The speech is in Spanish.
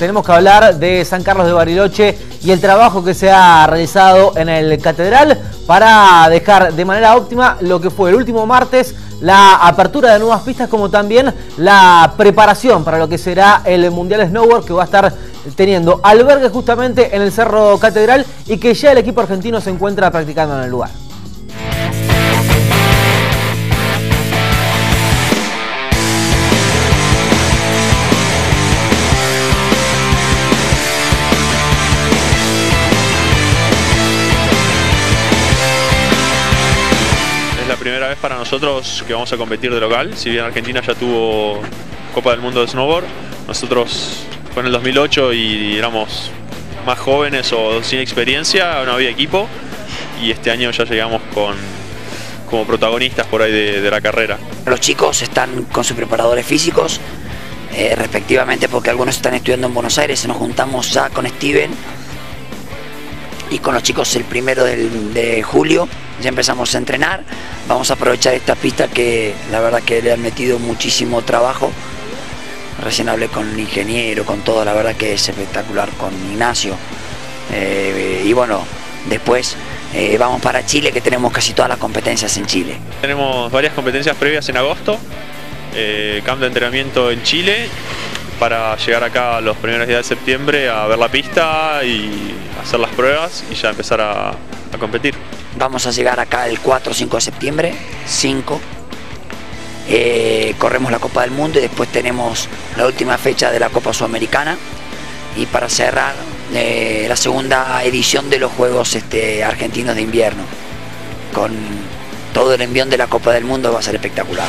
Tenemos que hablar de San Carlos de Bariloche y el trabajo que se ha realizado en el Catedral para dejar de manera óptima lo que fue el último martes la apertura de nuevas pistas como también la preparación para lo que será el Mundial Snowboard que va a estar teniendo albergue justamente en el Cerro Catedral y que ya el equipo argentino se encuentra practicando en el lugar. Primera vez para nosotros que vamos a competir de local. Si bien Argentina ya tuvo Copa del Mundo de Snowboard, nosotros fue en el 2008 y éramos más jóvenes o sin experiencia, no había equipo y este año ya llegamos con como protagonistas por ahí de, la carrera. Los chicos están con sus preparadores físicos, eh, respectivamente porque algunos están estudiando en Buenos Aires, nos juntamos ya con Steven y con los chicos el primero de julio ya empezamos a entrenar. Vamos a aprovechar esta pista que la verdad que le han metido muchísimo trabajo. Recién hablé con el ingeniero, con todo, la verdad que es espectacular con Ignacio. Eh, y bueno, después eh, vamos para Chile que tenemos casi todas las competencias en Chile. Tenemos varias competencias previas en agosto, eh, campo de entrenamiento en Chile para llegar acá los primeros días de septiembre a ver la pista y hacer las pruebas y ya empezar a competir. Vamos a llegar acá el 4 o 5 de septiembre, 5. Eh, corremos la Copa del Mundo y después tenemos la última fecha de la Copa Sudamericana. Y para cerrar eh, la segunda edición de los Juegos este, Argentinos de Invierno. Con todo el envión de la Copa del Mundo va a ser espectacular.